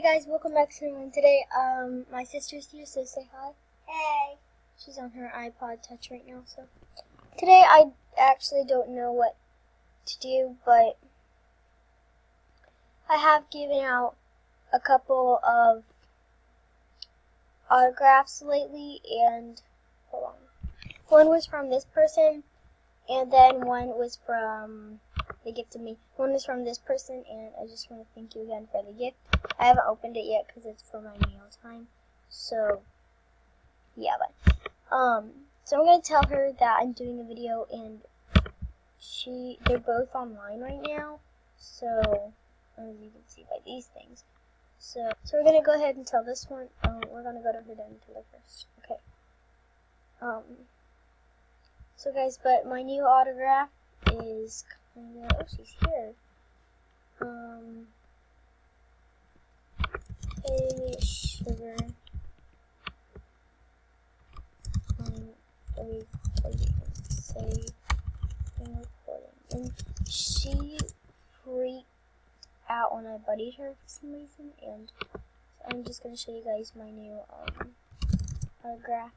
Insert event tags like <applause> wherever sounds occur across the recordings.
Hey guys, welcome back to one today. Um, my sister's here, so say hi. Hey. She's on her iPod Touch right now, so today I actually don't know what to do, but I have given out a couple of autographs lately, and hold on. One was from this person, and then one was from they gifted me. One is from this person, and I just want to thank you again for the gift. I haven't opened it yet because it's for my meal time. So, yeah, but, um, so I'm going to tell her that I'm doing a video, and she, they're both online right now. So, as you can see by these things. So, so we're going to go ahead and tell this one. Um, we're going to go to her then and tell first. Okay. Um, so guys, but my new autograph is kind of, oh, she's here. Um, a sugar. Um, wait, say, recording. And she freaked out when I buddied her for some reason, and so I'm just gonna show you guys my new um autograph.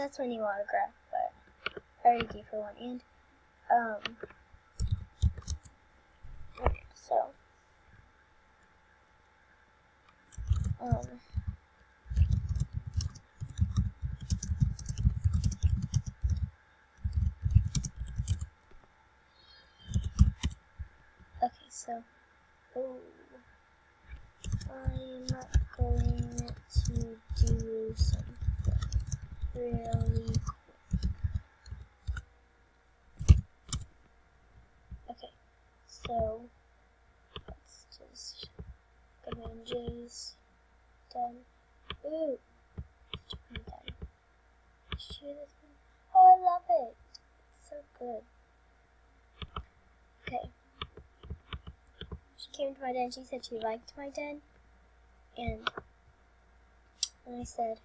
That's my new autograph, but I already gave her one, and um, so um. Okay, so, oh, I'm going to do something really quick. Okay, so, let's just, Command J's, done. Ooh. Share this one. Oh, I love it. It's so good. Okay. She came to my den. She said she liked my den, and and I said,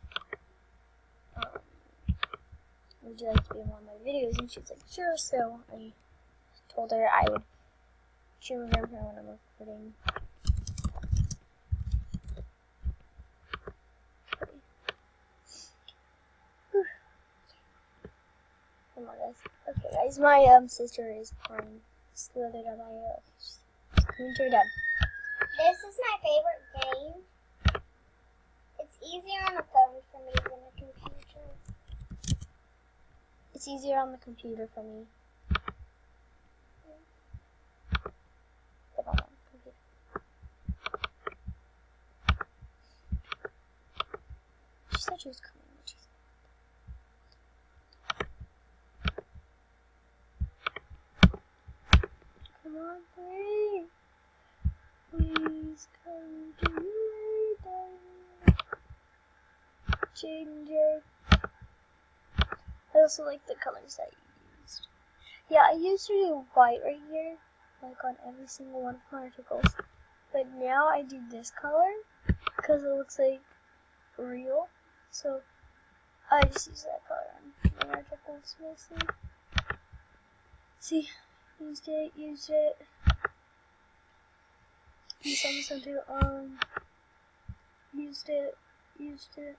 "Would you like to be in one of my videos?" And she's like, "Sure." So I told her I would. She remember her when I'm recording. <sighs> Come on, guys. Okay, guys. My um sister is playing Slither Coming to her dad. This is my favorite game. It's easier on a phone for me than a computer. It's easier on the computer for me. She said she was coming. Come on, please. Please come to me. Ginger. I also like the colors that you used. Yeah, I used to do white right here, like on every single one of my articles. But now I do this color because it looks like real. So I just use that color on my articles mostly. See, used it, used it. Used on something, um, used it, used it.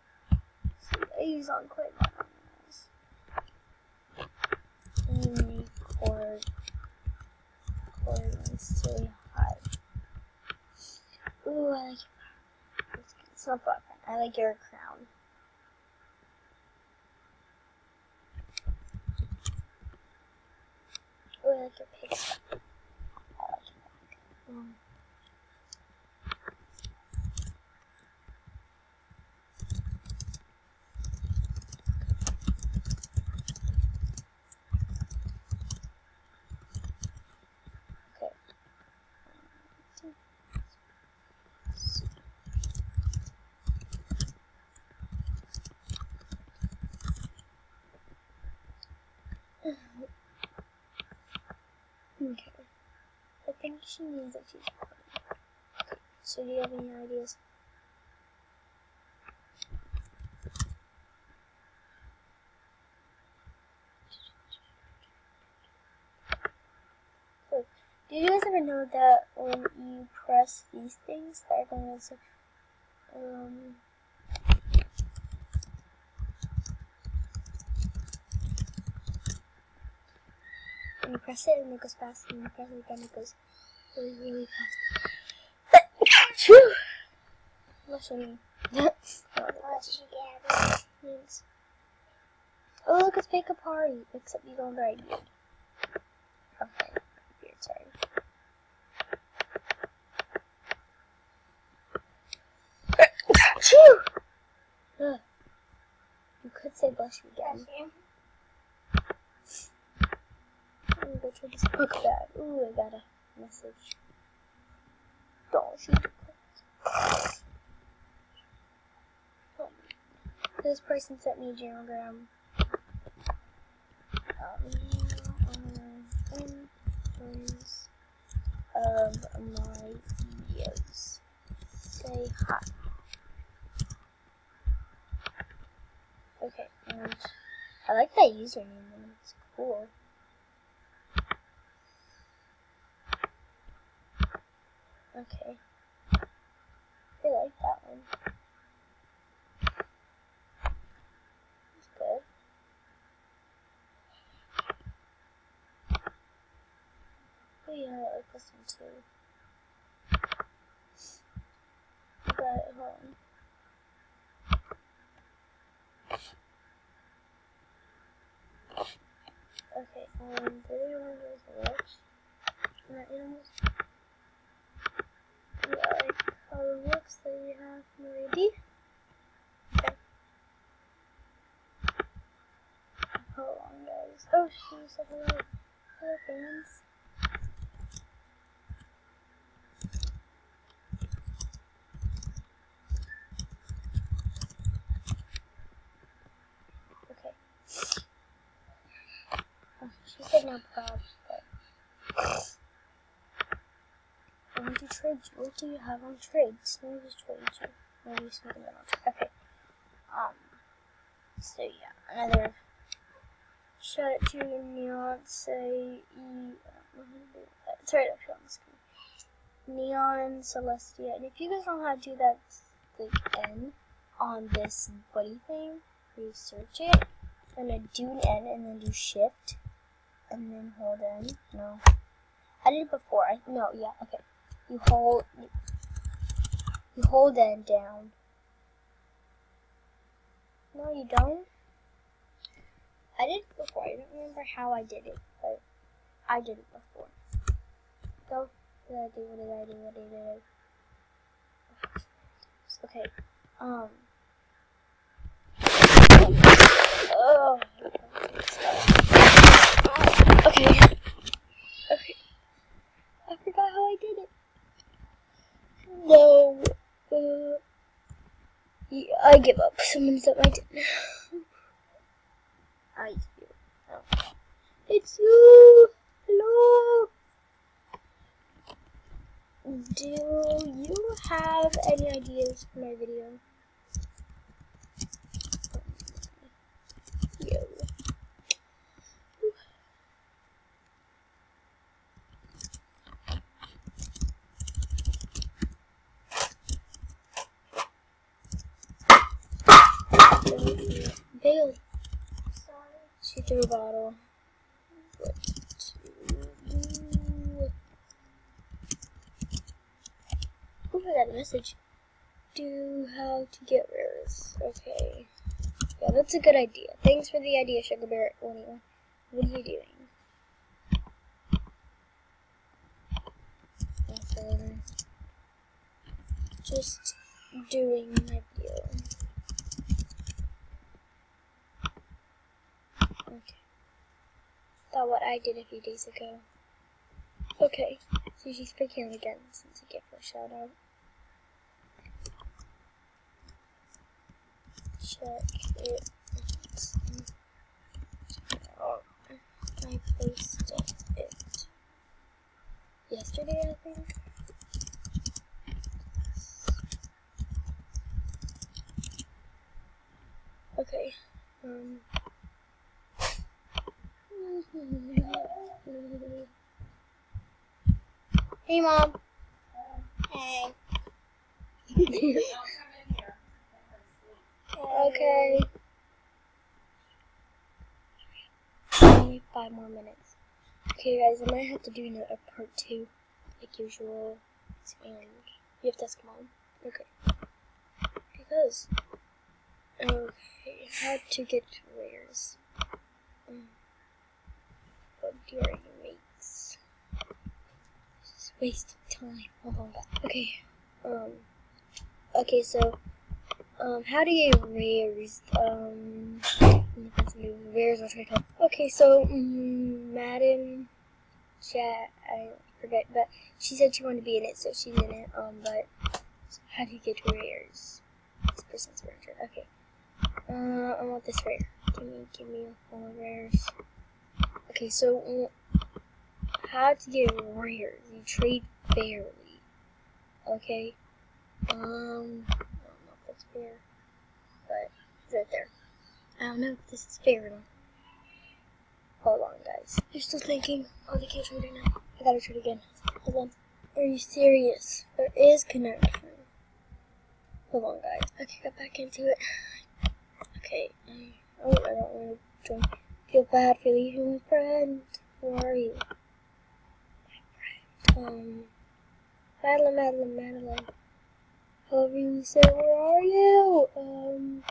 See, I use on quite those. Record, record, it's really hot. Ooh, I like your It's not fun. I like your crown. Ooh, I like your pig. I like your. Mm. Okay. Okay. I think she means that she's recording. So do you have any ideas? Did you guys ever know that when you press these things, they're going to um, when you press it and it goes fast, and you press it again, it goes really, really fast. Phew! What you get? Oh, look, it's Pick a Party, except you don't right. Okay, sorry. Phew! Ugh. You could say blush again. I'm gonna go try this book bag. Ooh, I got a message. The clothes. This person sent me a geogram. Um, of my videos. Say hi. Okay, and I like that username. It's cool. Okay. I like that one. It's good. Oh yeah, I like this one too. But hold on. Okay, um, the other one was a watch. That animals. Yeah, like how it looks that you have no idea. Okay. Hold on, guys. Oh, said hello. Hello, fans. Okay. Oh, she said no probs, but. I want to trade you. What do you have on trades? Let me just trade you. Maybe something I'll trade. Okay. Um. So yeah, another. Out to Neon. Say. E, it's right up here on the screen. Neon Celestia. And if you guys don't know how to do that, like N on this buddy thing, you search it. I'm gonna do an N and then do Shift, and then hold N. No, I did it before. I no, yeah, okay. You hold you hold N down. No, you don't. I did it before. I don't remember how I did it, but I did it before. Go. What did I do? What did I do? What did I do? Okay. Um. Oh. Okay. Okay. I forgot how I did it. No. Uh, yeah, I give up. Someone's at my dinner. I do. Oh. It's you. Hello. Do you have any ideas for my video? Yo. Bailey. She threw a bottle. What to do? A message. Do how to get rares. Okay. Yeah, that's a good idea. Thanks for the idea, Sugar Bear. What are you, what are you doing? Just doing my video. Okay. Thought what I did a few days ago. Okay, so she's freaking again since I gave her a shout out. Check it out. I posted it yesterday, I think. Okay. Um. Hey, Mom. Hey. <laughs> okay. Five more minutes. Okay, guys, I might have to do a part two, like usual. And you have to ask Mom. Okay. Because. Okay, how to get rares. Um, what during mates. Just wasting time. Oh, okay. Um. Okay, so. Um, how do you get rares? Um. I'll try to. Okay, so Madden, chat. I forget, but she said she wanted to be in it, so she's in it. Um, but how do you get rares? This person's furniture. Okay. Uh, I want this rare. Give me, give me all rares. Okay, so how to get rares? You trade fairly. Okay. Um, I don't know if that's fair, but it's right there. I don't know if this is fair or not. Hold on, guys. You're still thinking. Oh, they can't trade right now. I gotta trade again. Hold on. Are you serious? There is connection. Hold on, guys. Okay, get back into it. Okay. Um, oh, I don't want to join. Feel bad for leaving my friend. Where are you? My friend. Um, Madeline, Madeline, Madeline. However you say, where are you? Um,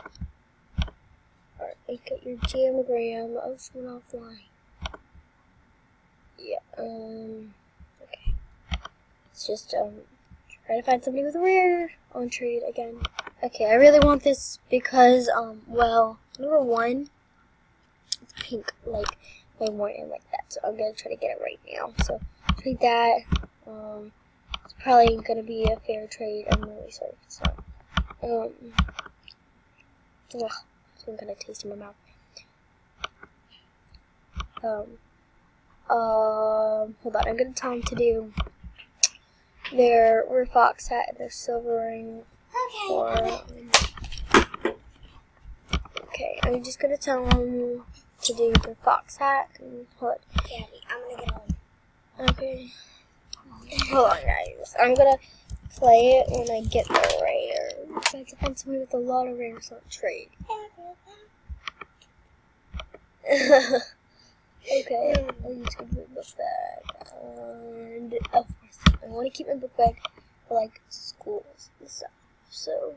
look at your jamgram. Ocean offline. Yeah, um, okay. It's just, um, try to find somebody with a rare on trade again. Okay, I really want this because, um, well, number one, it's pink, like, my morning like that, so I'm gonna try to get it right now. So, trade that, um, it's probably gonna be a fair trade, I'm really sorry if it's not. Um, ugh, I'm gonna taste in my mouth. Um, um, hold on, I'm gonna tell him to do their rare fox hat and their silver ring Okay. or okay, I'm just gonna tell him to do the fox hat and hold Daddy, I'm gonna get on. okay. Hold on guys. I'm gonna play it when I get the rare. I have to find somebody with a lot of rares on trade. <laughs> okay, I'm just gonna put my book bag. And of course, I want to keep my book bag for like schools and stuff. So,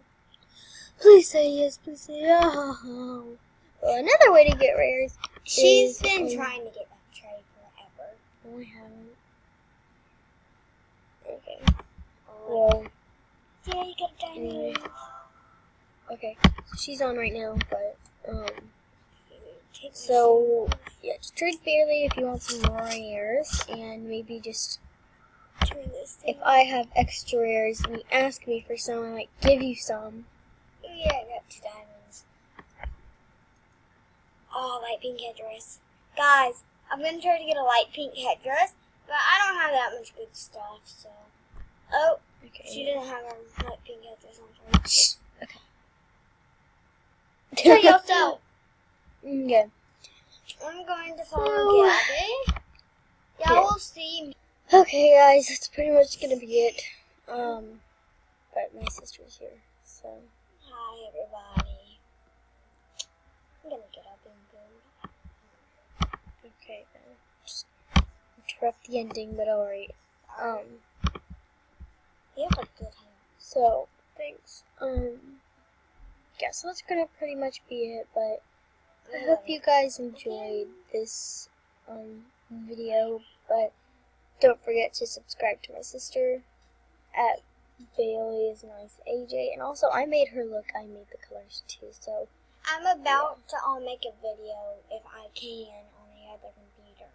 please say yes, please say oh. Well, another way to get rares. She's is, been um, trying to get that trade forever. No, I haven't. Okay. Well, Yeah, you got a diamond Anyway. ring. okay. She's on right now, but um. So yeah, just trade fairly if you want some more rares, and maybe just if. I have extra rares and you ask me for some, I might give you some. Yeah, I got two diamonds. Oh, light pink headdress. Guys, I'm gonna try to get a light pink headdress, but I don't have that much good stuff, so. Oh, okay. she didn't have her light pink headdress or something. <sniffs> Shh. Kill <laughs> yourself! Okay. I'm going to So- follow Gabby. Y'all Yeah. will see me. Okay, guys, that's pretty much gonna be it. Um, but my sister's here, so Hi, everybody. I'm gonna get up and go. okay. Then. Just interrupt the ending, but alright. Um. You have a good hand. So, thanks. Um, yeah, so that's gonna pretty much be it, but I hope you guys enjoyed this, um, video, but don't forget to subscribe to my sister at Bailey is nice AJ, and also I made her look, I made the colors too, so I'm about to all make a video if I can on the other computer.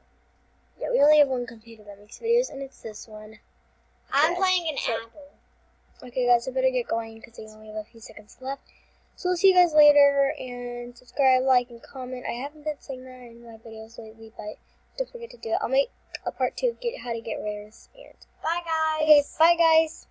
yeah, we only have one computer that makes videos, and it's this one. I'm playing an so- apple. Okay, guys, I better get going because we only have a few seconds left. So we'll see you guys later, and subscribe, like, and comment. I haven't been saying that in my videos lately, but don't forget to do it. I'll make a part two of get how to get rares. And Bye, guys. okay, bye, guys.